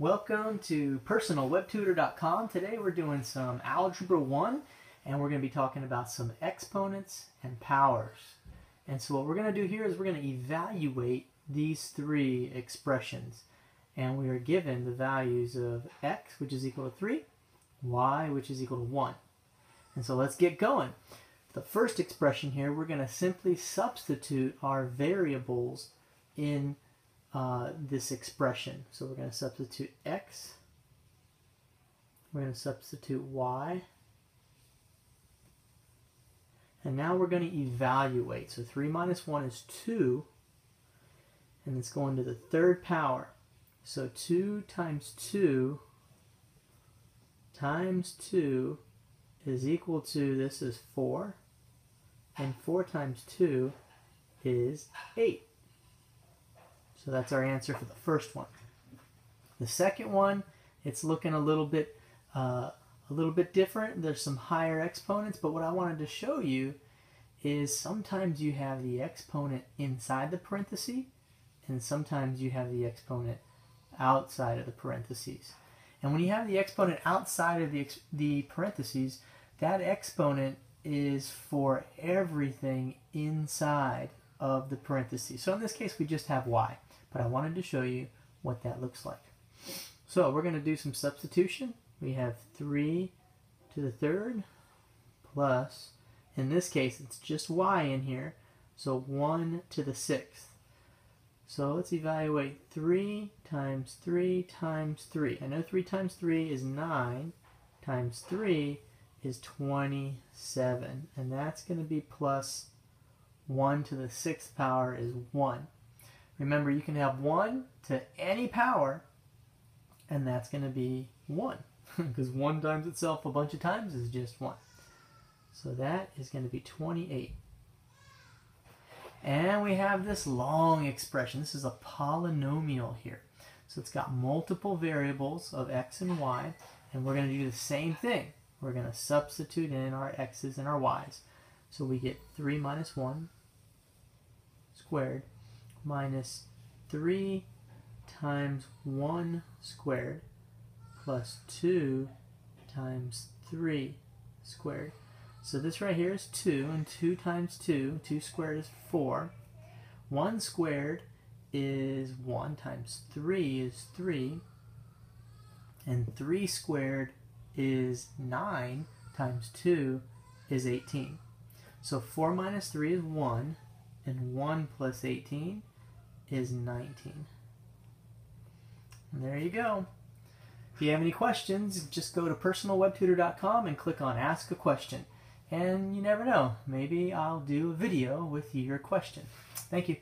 Welcome to personalwebtutor.com. Today we're doing some Algebra 1 and we're going to be talking about some exponents and powers. And so what we're going to do here is we're going to evaluate these three expressions. And we are given the values of x, which is equal to 3, y, which is equal to 1. And so let's get going. The first expression here, we're going to simply substitute our variables in uh, this expression. So we're going to substitute x, we're going to substitute y, and now we're going to evaluate. So 3 minus 1 is 2, and it's going to the third power. So 2 times 2 times 2 is equal to, this is 4, and 4 times 2 is 8. So that's our answer for the first one. The second one, it's looking a little bit uh, a little bit different. There's some higher exponents, but what I wanted to show you is sometimes you have the exponent inside the parenthesis, and sometimes you have the exponent outside of the parentheses. And when you have the exponent outside of the, the parentheses, that exponent is for everything inside of the parentheses. So in this case, we just have y but I wanted to show you what that looks like. So we're going to do some substitution. We have 3 to the third plus, in this case, it's just y in here, so 1 to the sixth. So let's evaluate 3 times 3 times 3. I know 3 times 3 is 9, times 3 is 27, and that's going to be plus 1 to the sixth power is 1. Remember, you can have 1 to any power, and that's going to be 1. Because 1 times itself a bunch of times is just 1. So that is going to be 28. And we have this long expression. This is a polynomial here. So it's got multiple variables of x and y, and we're going to do the same thing. We're going to substitute in our x's and our y's. So we get 3 minus 1 squared minus 3 times 1 squared plus 2 times 3 squared. So this right here is 2, and 2 times 2, 2 squared is 4. 1 squared is 1 times 3 is 3. And 3 squared is 9 times 2 is 18. So 4 minus 3 is 1, and 1 plus 18 is 19. And there you go. If you have any questions, just go to personalwebtutor.com and click on Ask a Question. And you never know, maybe I'll do a video with your question. Thank you.